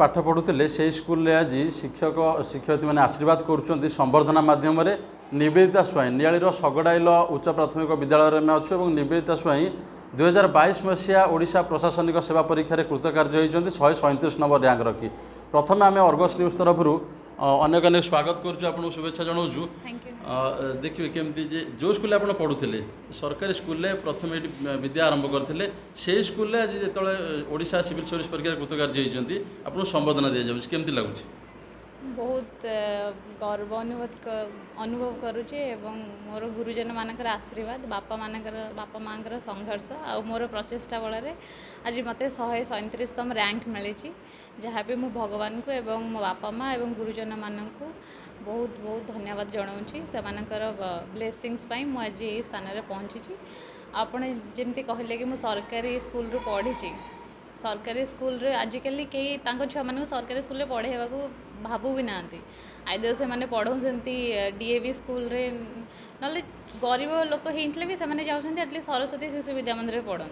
ପାଠ ପଢ଼ୁଥିଲେ ସେହି ସ୍କୁଲରେ ଆଜି ଶିକ୍ଷକ ଶିକ୍ଷୟିତ୍ରୀମାନେ ଆଶୀର୍ବାଦ କରୁଛନ୍ତି ସମ୍ବର୍ଦ୍ଧନା ମାଧ୍ୟମରେ ନିବେଦିତା ସ୍ୱାଇଁ ନିଆଳିର ଶଗଡ଼ାଇଲ ଉଚ୍ଚ ପ୍ରାଥମିକ ବିଦ୍ୟାଳୟରେ ଆମେ ଅଛୁ ଏବଂ ନିବେଦିତା ସ୍ୱାଇଁ ଦୁଇହଜାର ବାଇଶ ମସିହା ଓଡ଼ିଶା ପ୍ରଶାସନିକ ସେବା ପରୀକ୍ଷାରେ କୃତକାର୍ଯ୍ୟ ହୋଇଛନ୍ତି ଶହେ ସଇଁତିରିଶ ନମ୍ବର ର୍ୟାଙ୍କ ରଖି ପ୍ରଥମେ ଆମେ ଅର୍ଗସ ନ୍ୟୁଜ୍ ତରଫରୁ ଅନେକ ଅନେକ ସ୍ୱାଗତ କରୁଛୁ ଆପଣଙ୍କୁ ଶୁଭେଚ୍ଛା ଜଣାଉଛୁ ଦେଖିବେ କେମିତି ଯେ ଯେଉଁ ସ୍କୁଲରେ ଆପଣ ପଢ଼ୁଥିଲେ ସରକାରୀ ସ୍କୁଲରେ ପ୍ରଥମେ ଏଠି ବିଦ୍ୟା ଆରମ୍ଭ କରିଥିଲେ ସେହି ସ୍କୁଲରେ ଆଜି ଯେତେବେଳେ ଓଡ଼ିଶା ସିଭିଲ୍ ସର୍ଭିସ୍ ପରୀକ୍ଷାରେ କୃତକାର୍ଯ୍ୟ ହୋଇଛନ୍ତି ଆପଣଙ୍କୁ ସମ୍ବର୍ଦ୍ଧନା ଦିଆଯାଉଛି କେମିତି ଲାଗୁଛି ବହୁତ ଗର୍ବ ଅନୁଭବ ଅନୁଭବ କରୁଛି ଏବଂ ମୋର ଗୁରୁଜନମାନଙ୍କର ଆଶୀର୍ବାଦ ବାପାମାନଙ୍କର ବାପା ମାଆଙ୍କର ସଂଘର୍ଷ ଆଉ ମୋର ପ୍ରଚେଷ୍ଟା ବଳରେ ଆଜି ମୋତେ ଶହେ ସଇଁତିରିଶତମ ର୍ୟାଙ୍କ ମିଳିଛି जहाँ भी मुझ भगवान को एवं मो बापा माँ और गुरुजन मानक बहुत बहुत धन्यवाद जनाऊँ से मानकर ब्लेसींगस आज ये स्थान में पहुँची आपड़ जमी कहले कि सरकारी स्कूल रू पढ़ी सरकारी स्कूल आजिकल कई छुआ मान सरकारी स्कूल पढ़ेवा भाव भी ना आई से मैंने पढ़ाऊँ डीए भी स्कूल ना गरीब लोक होते भी से सरस्वती शिशु विद्यामंदिर मंदिर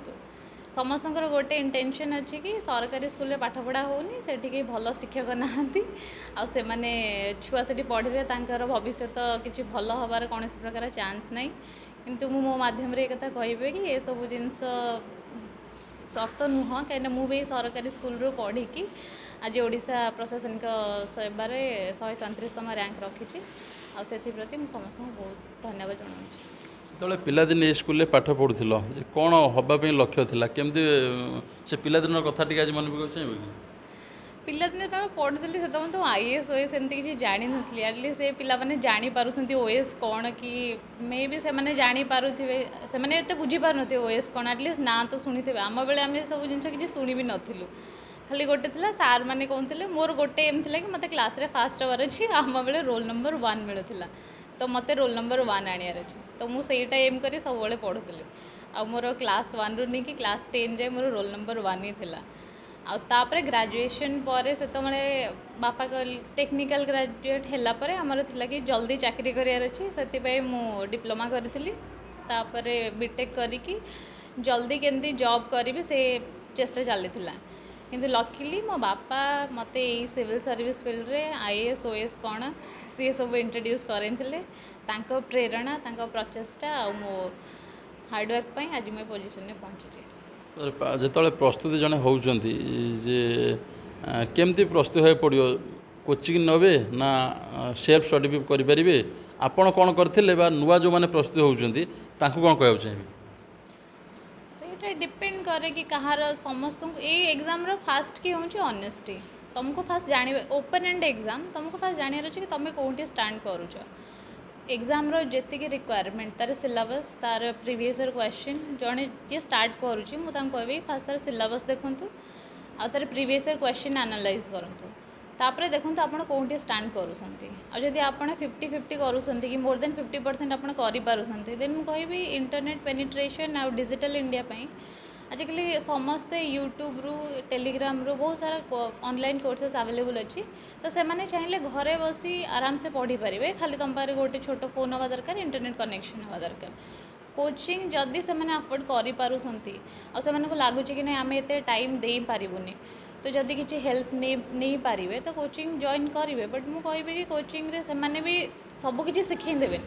ସମସ୍ତଙ୍କର ଗୋଟେ ଇଣ୍ଟେନସନ୍ ଅଛି କି ସରକାରୀ ସ୍କୁଲରେ ପାଠପଢ଼ା ହେଉନି ସେଠି କେହି ଭଲ ଶିକ୍ଷକ ନାହାନ୍ତି ଆଉ ସେମାନେ ଛୁଆ ସେଠି ପଢ଼ିଲେ ତାଙ୍କର ଭବିଷ୍ୟତ କିଛି ଭଲ ହେବାର କୌଣସି ପ୍ରକାର ଚାନ୍ସ ନାହିଁ କିନ୍ତୁ ମୁଁ ମୋ ମାଧ୍ୟମରେ ଏକଥା କହିବେ କି ଏସବୁ ଜିନିଷ ସତ ନୁହଁ କାହିଁକିନା ମୁଁ ବି ସରକାରୀ ସ୍କୁଲରୁ ପଢ଼ିକି ଆଜି ଓଡ଼ିଶା ପ୍ରଶାସନିକ ସେବାରେ ଶହେ ସଇଁତିରିଶତମ ରାଙ୍କ ରଖିଛି ଆଉ ସେଥିପ୍ରତି ମୁଁ ସମସ୍ତଙ୍କୁ ବହୁତ ଧନ୍ୟବାଦ ଜଣାଉଛି जिते पिलादिन स्कूल पाठ पढ़ु कौन हाँप लक्ष्य था कमी से पिलादिन कथ मन चाहिए पिलादिन जो पढ़ुली से तो आईएस ओएस एम किसी जान नी आटलिस्ट पिला जापारे ओएस कौन कि मे भी से जापार थे से बुझीपार ओएस कौन आटलिस्ट ना तो शुणी आम बेले आम सब जिन किसी शुणी नु खाली गोटे थी सार मैंने कहते मोर गोटे एम थी कि मतलब क्लास फास्ट हो रही आम बेल रोल नंबर वन मिलूला तो मत रोल नंबर वन आणवार अच्छे तो मुझे एम कर सब पढ़ुली आ मोर क्लास वन रु नहीं क्लास टेन जाए मोर रोल नंबर वन ही आपरे ग्राजुएसन से तो बापा टेक्निकाल ग्राजुएट है कि जल्दी चाकरी करार अच्छे से डिप्लोमा करी तापर बीटेक करी जल्दी केमती जब करी से चेस्टा चली कि लकिली मो बापा मत सिविल सर्विस फिल्ड में आई एस ओ एस कौन ସିଏ ସବୁ ଇଣ୍ଟ୍ରୋଡ୍ୟୁସ୍ କରେଇଥିଲେ ତାଙ୍କ ପ୍ରେରଣା ତାଙ୍କ ପ୍ରଚେଷ୍ଟା ଆଉ ମୋ ହାର୍ଡ଼ୱାର୍କ ପାଇଁ ଆଜି ମୁଁ ଏ ପୋଜିସନ୍ରେ ପହଞ୍ଚିଛି ଯେତେବେଳେ ପ୍ରସ୍ତୁତି ଜଣେ ହେଉଛନ୍ତି ଯେ କେମିତି ପ୍ରସ୍ତୁତ ହେବାକୁ ପଡ଼ିବ କୋଚିଂ ନେବେ ନା ସେଲ୍ଫ ଷ୍ଟଡ଼ି ବି କରିପାରିବେ ଆପଣ କ'ଣ କରିଥିଲେ ବା ନୂଆ ଯେଉଁମାନେ ପ୍ରସ୍ତୁତ ହେଉଛନ୍ତି ତାଙ୍କୁ କ'ଣ କହିବାକୁ ଚାହିଁବି ସେଇଟା ଡିପେଣ୍ଡ କରେ କି କାହାର ସମସ୍ତଙ୍କୁ ଏଇ ଏକ୍ଜାମ୍ର ଫାଷ୍ଟ କି ହେଉଛି ଅନେଷ୍ଟି ତୁମକୁ ଫାଷ୍ଟ ଜାଣିବା ଓପନ୍ ଏଣ୍ଡ ଏକ୍ଜାମ୍ ତୁମକୁ ଫାଷ୍ଟ ଜାଣିବାର ଅଛି କି ତୁମେ କେଉଁଠି ଷ୍ଟାଣ୍ଡ କରୁଛ ଏକ୍ଜାମ୍ର ଯେତିକି ରିକ୍ୱାରମେଣ୍ଟ ତା'ର ସିଲାବସ୍ ତା'ର ପ୍ରିଭିୟସ୍ ଇୟର୍ କ୍ୱେଶ୍ଚିନ୍ ଜଣେ ଯିଏ ଷ୍ଟାର୍ଟ କରୁଛି ମୁଁ ତାଙ୍କୁ କହିବି ଫାଷ୍ଟ ତା'ର ସିଲାବସ୍ ଦେଖନ୍ତୁ ଆଉ ତା'ର ପ୍ରିଭିୟସ୍ ଇୟର୍ କ୍ୱେଶ୍ଚିନ୍ ଆନାଲାଇଜ୍ କରନ୍ତୁ ତାପରେ ଦେଖନ୍ତୁ ଆପଣ କେଉଁଠି ଷ୍ଟାଣ୍ଡ କରୁଛନ୍ତି ଆଉ ଯଦି ଆପଣ ଫିଫ୍ଟି ଫିଫ୍ଟି କରୁଛନ୍ତି କି ମୋର୍ ଦେନ୍ ଫିଫ୍ଟି ପରସେଣ୍ଟ ଆପଣ କରିପାରୁଛନ୍ତି ଦେନ୍ ମୁଁ କହିବି ଇଣ୍ଟରନେଟ୍ ପେନିଟ୍ରେସନ୍ ଆଉ ଡିଜିଟାଲ୍ ଇଣ୍ଡିଆ ପାଇଁ आजिकल समस्ते यूट्यूब रु टेलीग्राम रु बहुत सारा ऑनलाइन कोर्सेस अवेलेबल अच्छी तो से माने चाहिए घरे बसी आराम से पढ़ी पारे खाली तुम पारे गोटे छोट फोन होगा दरकार इंटरनेट कनेक्शन होगा दरकार कोचिंग जदि से अफोर्ड करते टाइम दे पारुनि तो जदि किसी हेल्प नहीं पारे तो कोचिंग जॉइन करेंगे बट मुझे कि कोचिंग रे से माने भी सबकि शिखेदेवे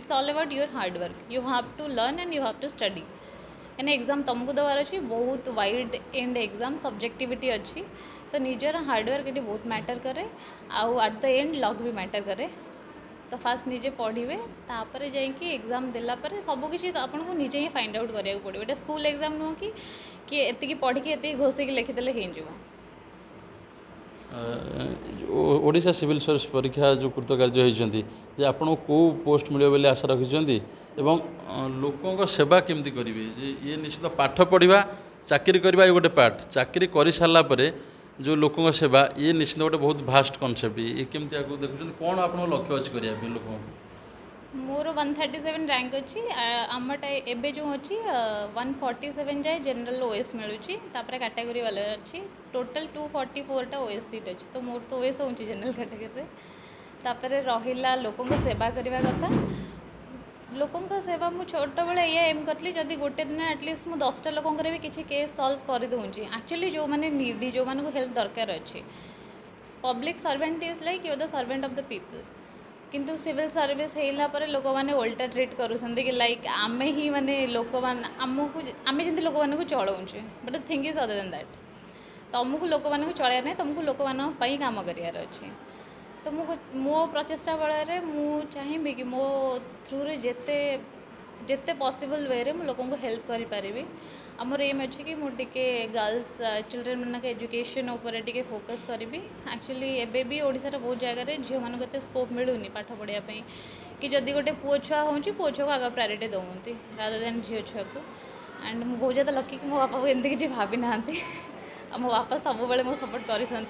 it's all about your hard work you have to learn and you have to study କାହିଁକିନା ଏକ୍ଜାମ୍ ତୁମକୁ ଦେବାର ଅଛି ବହୁତ ୱାଇଡ଼ ଏଣ୍ଡ ଏକ୍ଜାମ୍ ସବଜେକ୍ଟିଭିଟି ଅଛି ତ ନିଜର ହାର୍ଡ଼ୱାର୍କ ଏଠି ବହୁତ ମ୍ୟାଟର କରେ ଆଉ ଆଟ୍ ଦ ଏଣ୍ଡ ଲକ୍ ବି ମ୍ୟାଟର କରେ ତ ଫାଷ୍ଟ ନିଜେ ପଢ଼ିବେ ତାପରେ ଯାଇକି ଏକ୍ଜାମ୍ ଦେଲା ପରେ ସବୁକିଛି ଆପଣଙ୍କୁ ନିଜେ ହିଁ ଫାଇଣ୍ଡ ଆଉଟ୍ କରିବାକୁ ପଡ଼ିବ ଏଇଟା ସ୍କୁଲ ଏକ୍ଜାମ୍ ନୁହଁ କି କି ଏତିକି ପଢ଼ିକି ଏତିକି ଘୋଷିକି ଲେଖିଦେଲେ ହେଇଯିବ ଓଡ଼ିଶା ସିଭିଲ୍ ସର୍ଭିସ୍ ପରୀକ୍ଷା ଯେଉଁ କୃତକାର୍ଯ୍ୟ ହୋଇଛନ୍ତି ଯେ ଆପଣଙ୍କୁ କେଉଁ ପୋଷ୍ଟ ମିଳିବ ବୋଲି ଆଶା ରଖିଛନ୍ତି ଏବଂ ଲୋକଙ୍କ ସେବା କେମିତି କରିବେ ଯେ ଇଏ ନିଶ୍ଚିତ ପାଠ ପଢ଼ିବା ଚାକିରି କରିବା ଇଏ ଗୋଟେ ପାର୍ଟ ଚାକିରି କରିସାରିଲା ପରେ ଯେଉଁ ଲୋକଙ୍କ ସେବା ଇଏ ନିଶ୍ଚିନ୍ତ ଗୋଟେ ବହୁତ ଭାଷ୍ଟ କନସେପ୍ଟ ଇଏ କେମିତି ଆଗକୁ ଦେଖୁଛନ୍ତି କ'ଣ ଆପଣଙ୍କ ଲକ୍ଷ୍ୟ ଅଛି କରିବା ପାଇଁ ଲୋକଙ୍କୁ ମୋର ୱାନ୍ ଥାର୍ଟି ସେଭେନ୍ ରାଙ୍କ ଅଛି ଆମଟା ଏବେ ଯେଉଁ ଅଛି ୱାନ୍ ଫର୍ଟି ସେଭେନ୍ ଯାଏ ଜେନେରାଲ୍ ଓ ଏସ୍ ମିଳୁଛି ତାପରେ କାଟାଗୋରୀ ବାଲା ଅଛି ଟୋଟାଲ୍ ଟୁ ଫର୍ଟି ଫୋର୍ଟା ଓ ଏସ୍ ସିଟ୍ ଅଛି ତ ମୋର ତ ଓ ଏସ୍ ହେଉଛି ଜେନେରାଲ୍ କାଟାଗୋରୀରେ ତାପରେ ରହିଲା ଲୋକଙ୍କ ସେବା କରିବା କଥା ଲୋକଙ୍କ ସେବା ମୁଁ ଛୋଟବେଳେ ଏଇଆ ଏମ୍ କରିଥିଲି ଯଦି ଗୋଟେ ଦିନ ଆଟଲିଷ୍ଟ ମୁଁ ଦଶଟା ଲୋକଙ୍କର ବି କିଛି କେସ୍ ସଲ୍ଭ କରିଦେଉଛି ଆକ୍ଚୁଆଲି ଯେଉଁମାନେ ନିଡ଼ି ଯେଉଁମାନଙ୍କୁ ହେଲ୍ପ ଦରକାର ଅଛି public servant is like you are the servant of the people किंतु सिविल सर्विस होगा लोक मैंने ओल्टा ट्रिट कर लाइक आम ही मानते लोक आमको आम जमी लोक मानक चलाऊ but thing is other than that तुमको लोक मान चल तुमको लोक मानी कम कर तो मो प्रचेषा बल चाहे कि मो थ्रु जिते जिते पसिबल वे रे लोक हेल्प करी आमर एम अच्छे कि मुझे गर्ल्स चिल्ड्रेन मैं एजुकेशन टे फोकस करी एक्चुअली एबी ओडार बहुत जगह झील मानक स्कोप मिलूनी पाठ पढ़ापी कि जदि गोटे पुओ छुआ हो पुओ छुआ को आगे प्रायोरी दौंती राधर दैन झील छुआ को एंड मुझे बहुत ज्यादा लकी कि मो बापा को एमती किसी भावि ना मो बापा सब बेले मो सपोर्ट कर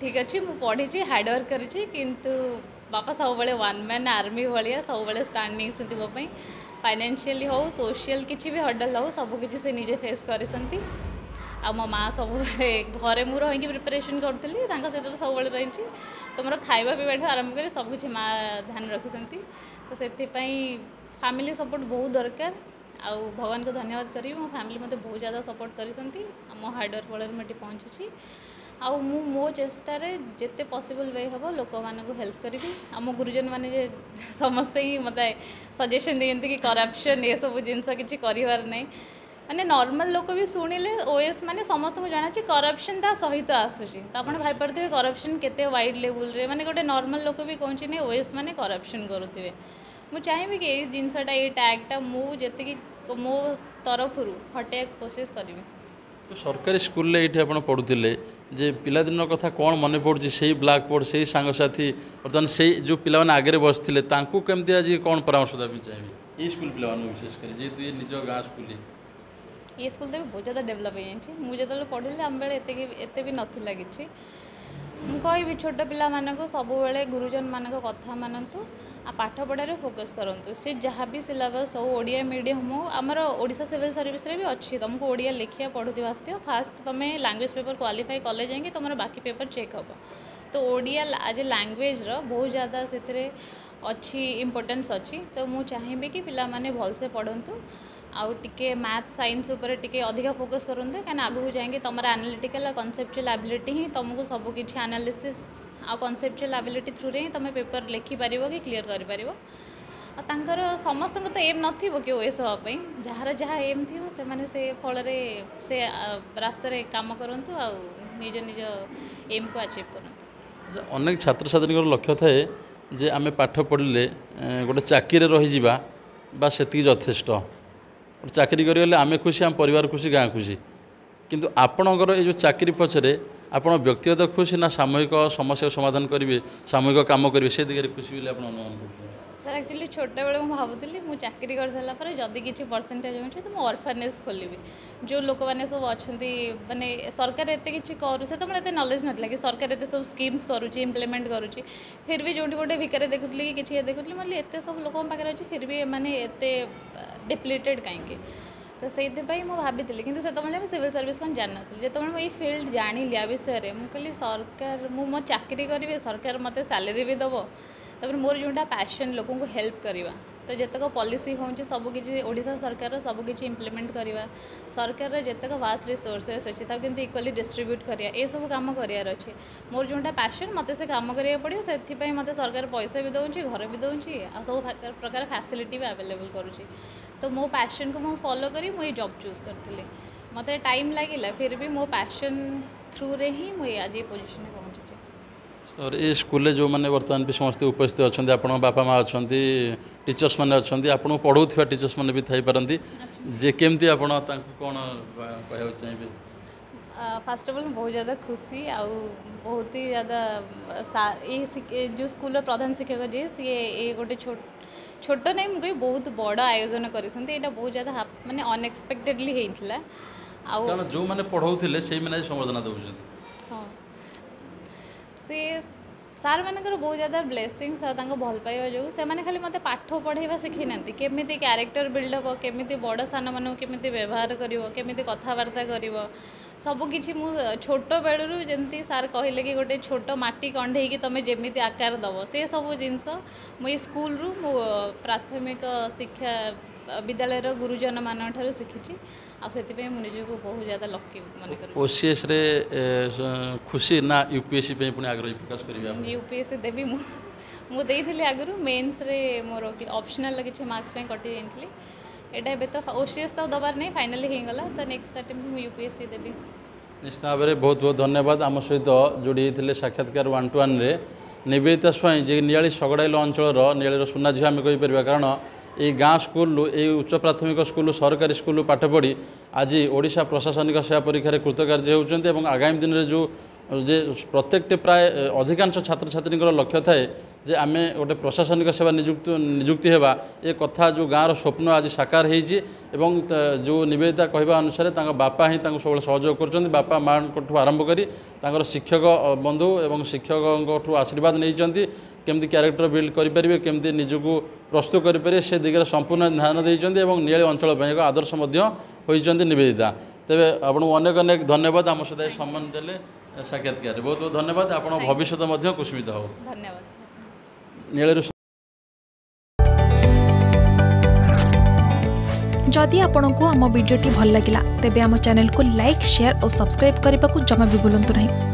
ठीक अच्छे मुझे पढ़ी हार्डवर्क करपा सब वन मैन आर्मी भाया सब नहीं मोपाई फाइनान्सीआली हो सोशियाल किसी भी हडल हो सबकि से निजे फेस कर ଆଉ ମୋ ମାଆ ସବୁବେଳେ ଘରେ ମୁଁ ରହିକି ପ୍ରିପାରେସନ୍ କରୁଥିଲି ତାଙ୍କ ସହିତ ତ ସବୁବେଳେ ରହିଛି ତ ମୋର ଖାଇବା ପିଇବାଠୁ ଆରମ୍ଭ କରି ସବୁକିଛି ମାଆ ଧ୍ୟାନ ରଖିଛନ୍ତି ତ ସେଥିପାଇଁ ଫ୍ୟାମିଲି ସପୋର୍ଟ ବହୁତ ଦରକାର ଆଉ ଭଗବାନଙ୍କୁ ଧନ୍ୟବାଦ କରିବି ମୋ ଫ୍ୟାମିଲି ମୋତେ ବହୁତ ज़्यादा ସପୋର୍ଟ କରିଛନ୍ତି ଆଉ ମୋ ହାର୍ଡ଼ୱାର୍କ ଫଳରେ ମୁଁ ଏଠି ପହଞ୍ଚିଛି ଆଉ ମୁଁ ମୋ ଚେଷ୍ଟାରେ ଯେତେ ପସିବଲ୍ ୱେ ହେବ ଲୋକମାନଙ୍କୁ ହେଲ୍ପ କରିବି ଆମ ଗୁରୁଜନମାନେ ଯେ ସମସ୍ତେ ହିଁ ମୋତେ ସଜେସନ୍ ଦିଅନ୍ତି କି କରପ୍ସନ୍ ଏସବୁ ଜିନିଷ କିଛି କରିବାର ନାହିଁ ମାନେ ନର୍ମାଲ ଲୋକ ବି ଶୁଣିଲେ ଓଏସ୍ ମାନେ ସମସ୍ତଙ୍କୁ ଜଣାଛି କରପ୍ସନ୍ ତା ସହିତ ଆସୁଛି ତ ଆପଣ ଭାବିପାରୁଥିବେ କରପ୍ସନ୍ କେତେ ୱାଇଡ଼ ଲେବୁଲ୍ରେ ମାନେ ଗୋଟେ ନର୍ମାଲ ଲୋକ ବି କହୁଛି ନାଇଁ ଓଏସ୍ ମାନେ କରପ୍ସନ୍ କରୁଥିବେ ମୁଁ ଚାହିଁବି କି ଏଇ ଜିନିଷଟା ଏଇ ଟ୍ୟାଗ୍ଟା ମୁଁ ଯେତିକି ମୋ ତରଫରୁ ହଟେଇବାକୁ କୋସିସ୍ କରିବି সরকারি স্কুলে এটি আপনার পড়ুলে যে পিলাদিন কথা কম মনে পড়ছে সেই ব্লাক বোর্ড সেই সাংসাথী বর্তমানে সেই যে পিলা মানে আগে বসলে তাঁকু কমিটি আজ কম পরামর্শ দেওয়া চাইবে এই স্কুল পিলা বিশেষ করে যেহেতু এ নিজ গাঁ স্কুলে এই স্কুল তো বহু জায়গা ডেভেলপ হয়ে যাচ্ছে মু যেতবে পড়িলি আমি এত এত বি নথিলা কিছু ମୁଁ କହିବି ଛୋଟ ପିଲାମାନଙ୍କୁ ସବୁବେଳେ ଗୁରୁଜନମାନଙ୍କ କଥା ମାନନ୍ତୁ ଆଉ ପାଠପଢ଼ାରେ ଫୋକସ୍ କରନ୍ତୁ ସେ ଯାହା ବି ସିଲାବସ୍ ହଉ ଓଡ଼ିଆ ମିଡ଼ିୟମ୍ ହଉ ଆମର ଓଡ଼ିଶା ସିଭିଲ୍ ସର୍ଭିସ୍ରେ ବି ଅଛି ତୁମକୁ ଓଡ଼ିଆ ଲେଖିବା ପଢ଼ୁଥିବା ଆସିଥିବ ଫାର୍ଷ୍ଟ ତୁମେ ଲାଙ୍ଗୁଏଜ୍ ପେପର୍ କ୍ୱାଲିଫାଇ କଲେ ଯାଇକି ତୁମର ବାକି ପେପର୍ ଚେକ୍ ହବ ତ ଓଡ଼ିଆ ଆଜ୍ ଏ ଲାଙ୍ଗୁଏଜ୍ର ବହୁତ ଜ୍ୟାଦା ସେଥିରେ ଅଛି ଇମ୍ପୋର୍ଟାନ୍ସ ଅଛି ତ ମୁଁ ଚାହିଁବି କି ପିଲାମାନେ ଭଲସେ ପଢ଼ନ୍ତୁ आउ टे मैथ सैंस अधिक फोकस करते कहीं आगे जाए तुम आनालीटिकाल कनसेपचुआल आबिलिटी तुमक तुमको सबकि आनालीसी आ कनसेपचुआल आबिलिटी थ्रु ही तुम पेपर लेखिपर कि क्लीयर कर समस्त तो एम नो एस हाँपी जार जहाँ एम थी से फल से रास्त काम करूँ आज निज एम को आचिव करेक छात्र छात्री लक्ष्य थाए जे आम पाठ पढ़ले गोटे चाकरी रही जाक यथेष ଗୋଟେ ଚାକିରି କରିଗଲେ ଆମେ ଖୁସି ଆମ ପରିବାର ଖୁସି ଗାଁ ଖୁସି କିନ୍ତୁ ଆପଣଙ୍କର ଏ ଯେଉଁ ଚାକିରି ପଛରେ ଆପଣ ବ୍ୟକ୍ତିଗତ ଖୁସି ନା ସାମୂହିକ ସମସ୍ୟାକୁ ସମାଧାନ କରିବେ ସାମୂହିକ କାମ କରିବେ ସେ ଦିଗରେ ଖୁସି ବୋଲି ଆପଣ ଅନୁମାନ କରୁଛନ୍ତି ସାର୍ ଆକ୍ଚୁଆଲି ଛୋଟବେଳେ ମୁଁ ଭାବୁଥିଲି ମୁଁ ଚାକିରି କରିସାରିଲା ପରେ ଯଦି କିଛି ପରସେଣ୍ଟେଜ୍ ହେଉଛି ତ ମୁଁ ଅର୍ଫାନେଜ୍ ଖୋଲିବି ଯେଉଁ ଲୋକମାନେ ସବୁ ଅଛନ୍ତି ମାନେ ସରକାର ଏତେ କିଛି କରୁ ସେତେବେଳେ ଏତେ ନଲେଜ୍ ନଥିଲା କି ସରକାର ଏତେ ସବୁ ସ୍କିମ୍ସ କରୁଛି ଇମ୍ପ୍ଲିମେଣ୍ଟ କରୁଛି ଫିର୍ ବି ଯେଉଁଠି ଗୋଟେ ଭିକାରେ ଦେଖୁଥିଲି କି କିଛି ଦେଖୁଥିଲି କହିଲି ଏତେ ସବୁ ଲୋକଙ୍କ ପାଖରେ ଅଛି ଫିର୍ ବି ଏମାନେ ଏତେ ଡିପ୍ଲିଟେଡ଼୍ କାହିଁକି ତ ସେଇଥିପାଇଁ ମୁଁ ଭାବିଥିଲି କିନ୍ତୁ ସେତେବେଳେ ମୁଁ ସିଭିଲ୍ ସର୍ଭିସ୍ କ'ଣ ଜାଣିନଥିଲି ଯେତେବେଳେ ମୁଁ ଏଇ ଫିଲ୍ଡ ଜାଣିଲି ଆ ବିଷୟରେ ମୁଁ କହିଲି ସରକାର ମୁଁ ମୋ ଚାକିରି କରିବି ସରକାର ମୋତେ ସାଲେରୀ ବି ଦେବ तपर मोर जो पैसन लोक हेल्प करवा तो जतक पलिस हो सबकि सरकार सबकि इम्प्लीमेंट करवा सरकार जतक वास्ट रिसोर्सेस अच्छे इक्वाली डिस्ट्रब्यूट कर सब कम कर मोर जो पैसन मत से कम करा पड़ो से मत सरकार पैसा भी दौर घर भी दौर आ सब प्रकार फैसिलिटी भी आवेलेबल करुच्ची तो मो पैसन को मुझे फलो कर जब चूज करी मत टाइम लगे फिर भी मो पैसन थ्रु रे ही मुझे आज ये पोजिशन में पहुँची ସାର୍ ଏ ସ୍କୁଲରେ ଯେଉଁମାନେ ବର୍ତ୍ତମାନ ବି ସମସ୍ତେ ଉପସ୍ଥିତ ଅଛନ୍ତି ଆପଣଙ୍କ ବାପା ମା' ଅଛନ୍ତି ଟିଚର୍ସ ମାନେ ଅଛନ୍ତି ଆପଣଙ୍କୁ ପଢ଼ାଉଥିବା ଟିଚର୍ସ ମାନେ ବି ଥାଇପାରନ୍ତି ଯେ କେମିତି ଆପଣ ତାଙ୍କୁ କ'ଣ କହିବାକୁ ଚାହିଁବେ फास्ट ऑफ ऑल बहुत ज़्यादा खुशी और बहुत ही ज़्यादा ये जो स्कूल प्रधान शिक्षक जी सी ये गोटे छोट छोट नहीं मुझे बहुत बड़ आयोजन करटा बहुत ज़्यादा मानने अनएक्सपेक्टेडली होता जो मैंने पढ़ाऊ थे से संवर्धना दूसरी ସେ ସାର୍ମାନଙ୍କର ବହୁତ ଜ୍ୟାଦା ବ୍ଲେସିଂ ଆଉ ତାଙ୍କ ଭଲ ପାଇବା ଯୋଗୁଁ ସେମାନେ ଖାଲି ମୋତେ ପାଠ ପଢ଼େଇବା ଶିଖେଇନାହାନ୍ତି କେମିତି କ୍ୟାରେକ୍ଟର ବିଲ୍ଡ ହେବ କେମିତି ବଡ଼ ସାନମାନଙ୍କୁ କେମିତି ବ୍ୟବହାର କରିବ କେମିତି କଥାବାର୍ତ୍ତା କରିବ ସବୁକିଛି ମୁଁ ଛୋଟ ବେଳରୁ ଯେମିତି ସାର୍ କହିଲେ କି ଗୋଟେ ଛୋଟ ମାଟି କଣ୍ଢେଇକି ତୁମେ ଯେମିତି ଆକାର ଦେବ ସେସବୁ ଜିନିଷ ମୁଁ ଏଇ ସ୍କୁଲରୁ ମୁଁ ପ୍ରାଥମିକ ଶିକ୍ଷା ବିଦ୍ୟାଳୟର ଗୁରୁଜନମାନଙ୍କ ଠାରୁ ଶିଖିଛି ଆଉ ସେଥିପାଇଁ ମୁଁ ନିଜକୁ ବହୁତ ଜ୍ୟାଦା ଲକି ମନେ କରେ ଓସିଏସ୍ରେ ଖୁସି ନା ୟୁପିଏସ୍ସି ପାଇଁ ପୁଣି ଆଗ୍ରହୀ ପ୍ରକାଶ କରିବା ୟୁପିଏସ୍ସି ଦେବି ମୁଁ ମୁଁ ଦେଇଥିଲି ଆଗରୁ ମେନ୍ସରେ ମୋର ଅପସନାଲ୍ କିଛି ମାର୍କସ୍ ପାଇଁ କଟିଯାଇଥିଲି ଏଇଟା ଏବେ ତ ଓସିଏସ୍ ତ ଦେବାର ନାହିଁ ଫାଇନାଲି ହେଇଗଲା ତ ନେକ୍ସଟ ଆଟେମ୍ପ୍ଟ ମୁଁ ୟୁପିଏସ୍ସି ଦେବି ନିଶ୍ଚିତ ଭାବରେ ବହୁତ ବହୁତ ଧନ୍ୟବାଦ ଆମ ସହିତ ଯୋଡ଼ି ହେଇଥିଲେ ସାକ୍ଷାତକାର ୱାନ୍ ଟୁ ୱାନ୍ରେ ନିବେଦିତା ସ୍ୱାଇଁ ଯିଏ ନିଆଳି ଶଗଡ଼ାଇଲ ଅଞ୍ଚଳର ନିଆଳିର ସୁନା ଝିଅ ଆମେ କହିପାରିବା କାରଣ ଏଇ ଗାଁ ସ୍କୁଲରୁ ଏଇ ଉଚ୍ଚ ପ୍ରାଥମିକ ସ୍କୁଲରୁ ସରକାରୀ ସ୍କୁଲରୁ ପାଠ ପଢ଼ି ଆଜି ଓଡ଼ିଶା ପ୍ରଶାସନିକ ସେବା ପରୀକ୍ଷାରେ କୃତକାର୍ଯ୍ୟ ହେଉଛନ୍ତି ଏବଂ ଆଗାମୀ ଦିନରେ ଯେଉଁ যে প্রত্যেকটি প্রায় অধিকাংশ ছাত্রছাত্রীঙ্কর লক্ষ্য থাকে যে আমি গোটে প্রশাসনিক সেবা নিযুক্ত নিযুক্তি হওয়া এ কথা যে গাঁর স্বপ্ন আজ সাকার হয়েছে এবং যে নিবেদিতা কহা অনুসারে তাঁর বাপা হি তা সবুজ সহযোগ করছেন বাপা মাঠু আরম্ভ করে তাঁর শিক্ষক বন্ধু এবং শিক্ষকঠু আশীর্বাদ নিয়েছেন কেমি ক্যারেক্টর বিল্ড করে পারে কেমি নিজকে প্রস্তুত করে পারে সে দিগের সম্পূর্ণ ধ্যান দিয়েছেন এবং নিয়ালি অঞ্চল এক আদর্শ হয়েছেন নিবেদিতা তবে আপনার অনেক অনেক ধন্যবাদ আমার সাথে সম্মান দেলে ସାକ୍ଷାତକାର ବହୁତ ବହୁତ ଧନ୍ୟବାଦ ଆପଣ ଭବିଷ୍ୟତ ମଧ୍ୟ କୁଷ୍ମିତ ହେଉ ଧନ୍ୟବାଦ ନୀଳରୁ ଯଦି ଆପଣଙ୍କୁ ଆମ ଭିଡ଼ିଓଟି ଭଲ ଲାଗିଲା ତେବେ ଆମ ଚ୍ୟାନେଲକୁ ଲାଇକ୍ ସେୟାର ଓ ସବସ୍କ୍ରାଇବ୍ କରିବାକୁ ଜମା ବି ଭୁଲନ୍ତୁ ନାହିଁ